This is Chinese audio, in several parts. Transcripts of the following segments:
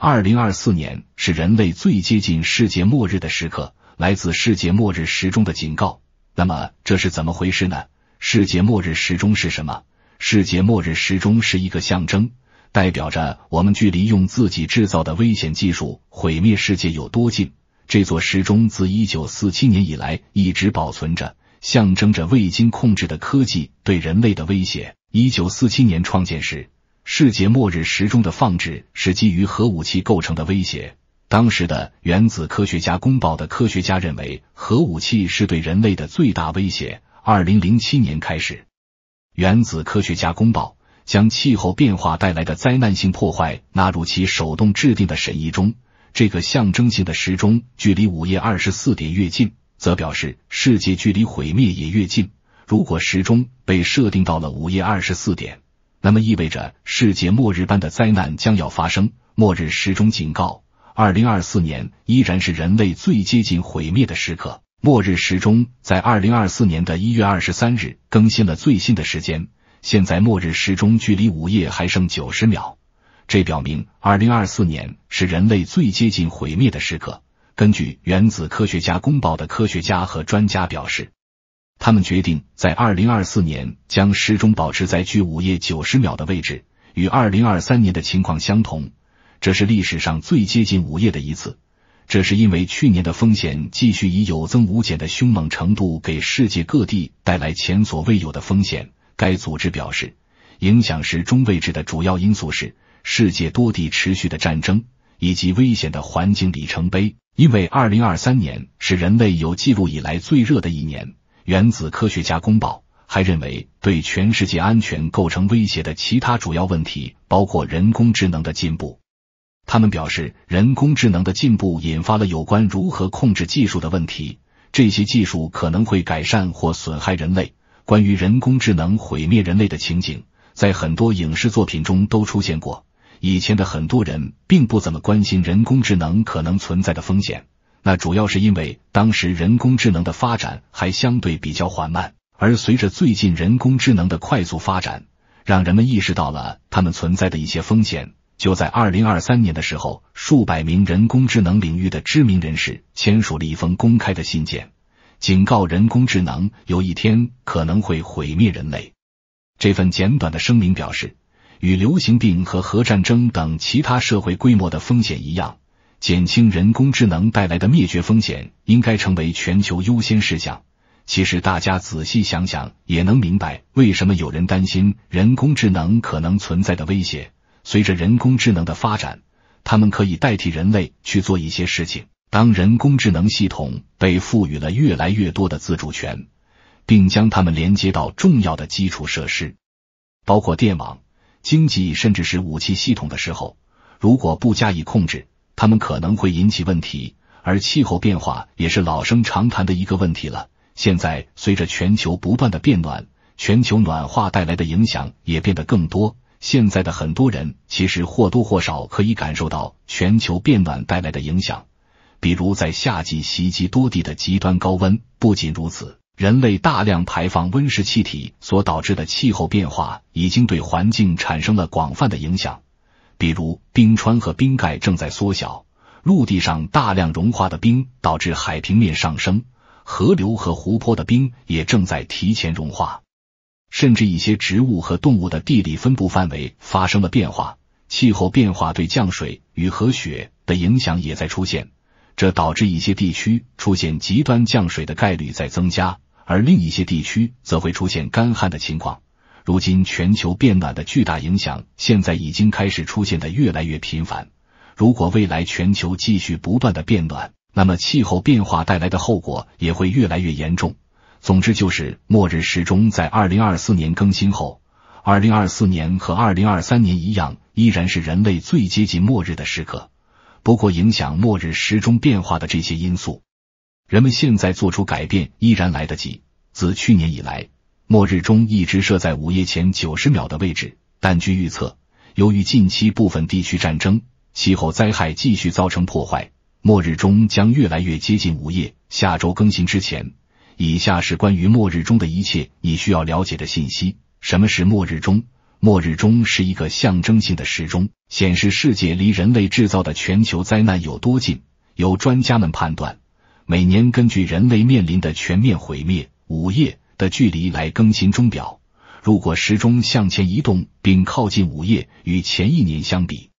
二零二四年是人类最接近世界末日的时刻，来自世界末日时钟的警告。那么这是怎么回事呢？世界末日时钟是什么？世界末日时钟是一个象征，代表着我们距离用自己制造的危险技术毁灭世界有多近。这座时钟自一九四七年以来一直保存着，象征着未经控制的科技对人类的威胁。一九四七年创建时。世界末日时钟的放置是基于核武器构成的威胁。当时的原子科学家公报的科学家认为，核武器是对人类的最大威胁。二零零七年开始，原子科学家公报将气候变化带来的灾难性破坏纳入其手动制定的审议中。这个象征性的时钟距离午夜二十四点越近，则表示世界距离毁灭也越近。如果时钟被设定到了午夜二十四点，那么意味着世界末日般的灾难将要发生。末日时钟警告：二零二四年依然是人类最接近毁灭的时刻。末日时钟在二零二四年的一月二十三日更新了最新的时间，现在末日时钟距离午夜还剩九十秒，这表明二零二四年是人类最接近毁灭的时刻。根据原子科学家公报的科学家和专家表示。他们决定在二零二四年将时钟保持在距午夜九十秒的位置，与二零二三年的情况相同。这是历史上最接近午夜的一次。这是因为去年的风险继续以有增无减的凶猛程度给世界各地带来前所未有的风险。该组织表示，影响时钟位置的主要因素是世界多地持续的战争以及危险的环境里程碑。因为二零二三年是人类有记录以来最热的一年。原子科学家公报还认为，对全世界安全构成威胁的其他主要问题包括人工智能的进步。他们表示，人工智能的进步引发了有关如何控制技术的问题，这些技术可能会改善或损害人类。关于人工智能毁灭人类的情景，在很多影视作品中都出现过。以前的很多人并不怎么关心人工智能可能存在的风险。那主要是因为当时人工智能的发展还相对比较缓慢，而随着最近人工智能的快速发展，让人们意识到了它们存在的一些风险。就在二零二三年的时候，数百名人工智能领域的知名人士签署了一封公开的信件，警告人工智能有一天可能会毁灭人类。这份简短的声明表示，与流行病和核战争等其他社会规模的风险一样。减轻人工智能带来的灭绝风险应该成为全球优先事项。其实，大家仔细想想也能明白，为什么有人担心人工智能可能存在的威胁。随着人工智能的发展，他们可以代替人类去做一些事情。当人工智能系统被赋予了越来越多的自主权，并将它们连接到重要的基础设施，包括电网、经济，甚至是武器系统的时候，如果不加以控制，它们可能会引起问题，而气候变化也是老生常谈的一个问题了。现在，随着全球不断的变暖，全球暖化带来的影响也变得更多。现在的很多人其实或多或少可以感受到全球变暖带来的影响，比如在夏季袭击多地的极端高温。不仅如此，人类大量排放温室气体所导致的气候变化已经对环境产生了广泛的影响。比如，冰川和冰盖正在缩小，陆地上大量融化的冰导致海平面上升，河流和湖泊的冰也正在提前融化，甚至一些植物和动物的地理分布范围发生了变化。气候变化对降水、与和雪的影响也在出现，这导致一些地区出现极端降水的概率在增加，而另一些地区则会出现干旱的情况。如今，全球变暖的巨大影响现在已经开始出现的越来越频繁。如果未来全球继续不断的变暖，那么气候变化带来的后果也会越来越严重。总之，就是末日时钟在二零二四年更新后，二零二四年和二零二三年一样，依然是人类最接近末日的时刻。不过，影响末日时钟变化的这些因素，人们现在做出改变依然来得及。自去年以来。末日钟一直设在午夜前九十秒的位置，但据预测，由于近期部分地区战争、气候灾害继续造成破坏，末日钟将越来越接近午夜。下周更新之前，以下是关于末日钟的一切你需要了解的信息：什么是末日钟？末日钟是一个象征性的时钟，显示世界离人类制造的全球灾难有多近。有专家们判断，每年根据人类面临的全面毁灭午夜的距离来更新钟表。如果时钟向前移动并靠近午夜，与前一年相比，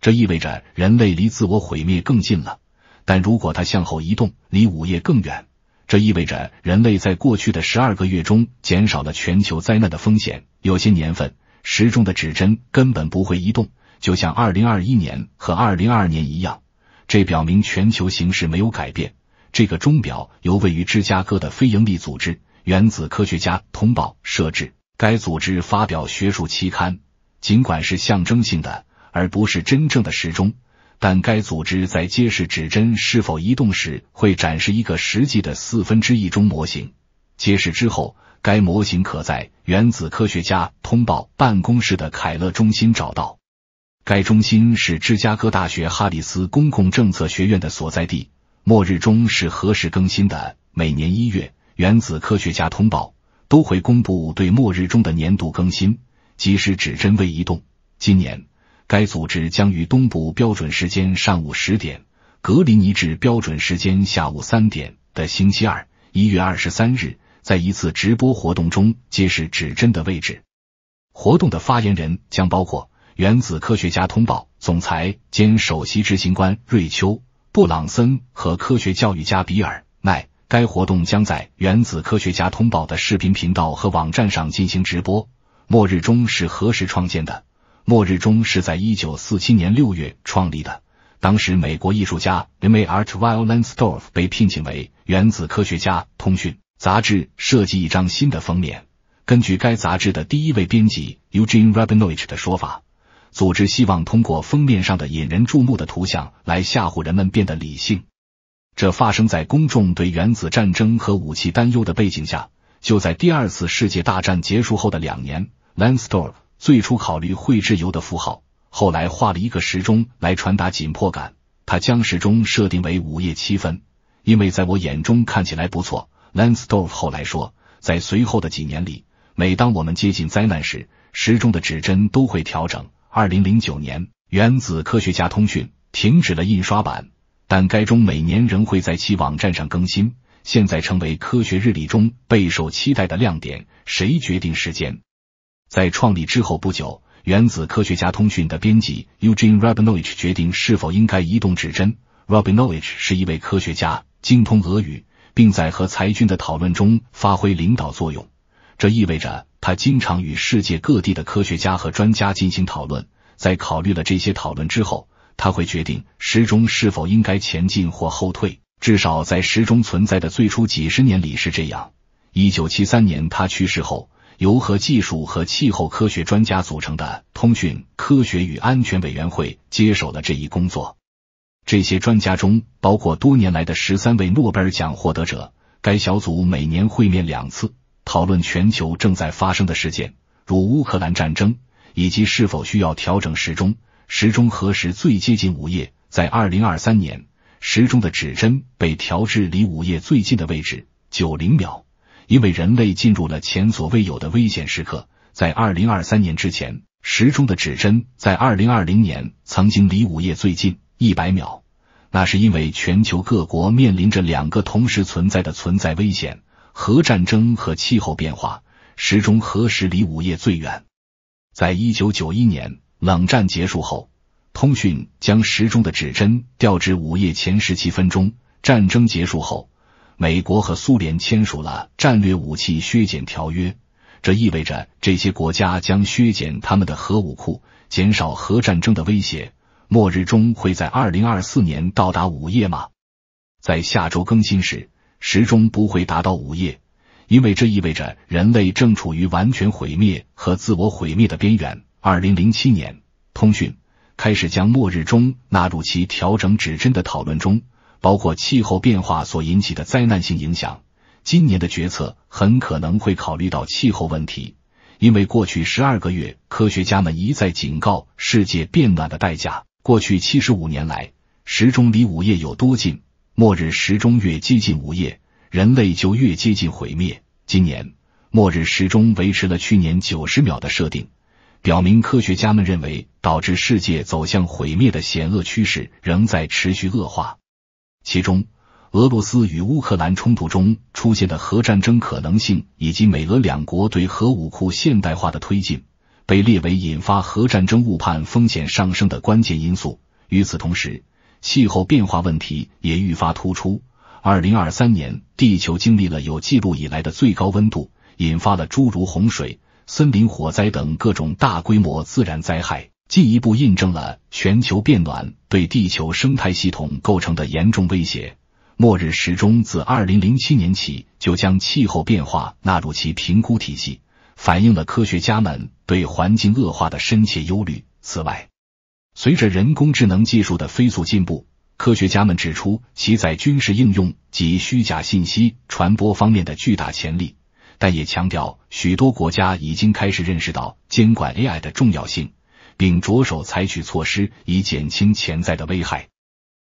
这意味着人类离自我毁灭更近了；但如果它向后移动，离午夜更远，这意味着人类在过去的十二个月中减少了全球灾难的风险。有些年份。时钟的指针根本不会移动，就像二零二一年和二零二二年一样。这表明全球形势没有改变。这个钟表由位于芝加哥的非营利组织“原子科学家通报”设置，该组织发表学术期刊。尽管是象征性的，而不是真正的时钟，但该组织在揭示指针是否移动时，会展示一个实际的四分之一钟模型。揭示之后。该模型可在原子科学家通报办公室的凯勒中心找到。该中心是芝加哥大学哈里斯公共政策学院的所在地。末日钟是何时更新的？每年一月，原子科学家通报都会公布对末日中的年度更新，即使指针未移动。今年，该组织将于东部标准时间上午十点，格林尼治标准时间下午三点的星期二，一月二十三日。在一次直播活动中揭示指针的位置。活动的发言人将包括原子科学家通报总裁兼首席执行官瑞秋·布朗森和科学教育家比尔·奈。该活动将在原子科学家通报的视频频道和网站上进行直播。末日钟是何时创建的？末日钟是在一九四七年六月创立的。当时，美国艺术家 M. Art Lansdorf 被聘请为原子科学家通讯。杂志设计一张新的封面。根据该杂志的第一位编辑 Eugene Rabinowitz 的说法，组织希望通过封面上的引人注目的图像来吓唬人们变得理性。这发生在公众对原子战争和武器担忧的背景下。就在第二次世界大战结束后的两年，Lansdorf 最初考虑绘制油的符号，后来画了一个时钟来传达紧迫感。他将时钟设定为午夜七分，因为在我眼中看起来不错。Lansdorf 后来说，在随后的几年里，每当我们接近灾难时，时钟的指针都会调整。二零零九年，原子科学家通讯停止了印刷版，但该钟每年仍会在其网站上更新，现在成为科学日历中备受期待的亮点。谁决定时间？在创立之后不久，原子科学家通讯的编辑 Eugene Rabinowitz 决定是否应该移动指针。Rabinowitz 是一位科学家，精通俄语。并在和裁军的讨论中发挥领导作用，这意味着他经常与世界各地的科学家和专家进行讨论。在考虑了这些讨论之后，他会决定时钟是否应该前进或后退。至少在时钟存在的最初几十年里是这样。一九七三年他去世后，由核技术和气候科学专家组成的通讯科学与安全委员会接手了这一工作。这些专家中包括多年来的十三位诺贝尔奖获得者。该小组每年会面两次，讨论全球正在发生的事件，如乌克兰战争，以及是否需要调整时钟。时钟何时最接近午夜？在二零二三年，时钟的指针被调至离午夜最近的位置——九零秒，因为人类进入了前所未有的危险时刻。在二零二三年之前，时钟的指针在二零二零年曾经离午夜最近。一百秒，那是因为全球各国面临着两个同时存在的存在危险：核战争和气候变化。时钟何时离午夜最远？在一九九一年冷战结束后，通讯将时钟的指针调至午夜前十七分钟。战争结束后，美国和苏联签署了战略武器削减条约，这意味着这些国家将削减他们的核武库，减少核战争的威胁。末日钟会在二零二四年到达午夜吗？在下周更新时，时钟不会达到午夜，因为这意味着人类正处于完全毁灭和自我毁灭的边缘。二零零七年，通讯开始将末日钟纳入其调整指针的讨论中，包括气候变化所引起的灾难性影响。今年的决策很可能会考虑到气候问题，因为过去十二个月，科学家们一再警告世界变暖的代价。过去七十五年来，时钟离午夜有多近？末日时钟越接近午夜，人类就越接近毁灭。今年，末日时钟维持了去年九十秒的设定，表明科学家们认为导致世界走向毁灭的险恶趋势仍在持续恶化。其中，俄罗斯与乌克兰冲突中出现的核战争可能性，以及美俄两国对核武库现代化的推进，被列为引发核战争误判风险上升的关键因素。与此同时，气候变化问题也愈发突出。二零二三年，地球经历了有记录以来的最高温度，引发了诸如洪水、森林火灾等各种大规模自然灾害。进一步印证了全球变暖对地球生态系统构成的严重威胁。末日时钟自二零零七年起就将气候变化纳入其评估体系，反映了科学家们对环境恶化的深切忧虑。此外，随着人工智能技术的飞速进步，科学家们指出其在军事应用及虚假信息传播方面的巨大潜力，但也强调许多国家已经开始认识到监管 AI 的重要性。并着手采取措施以减轻潜在的危害。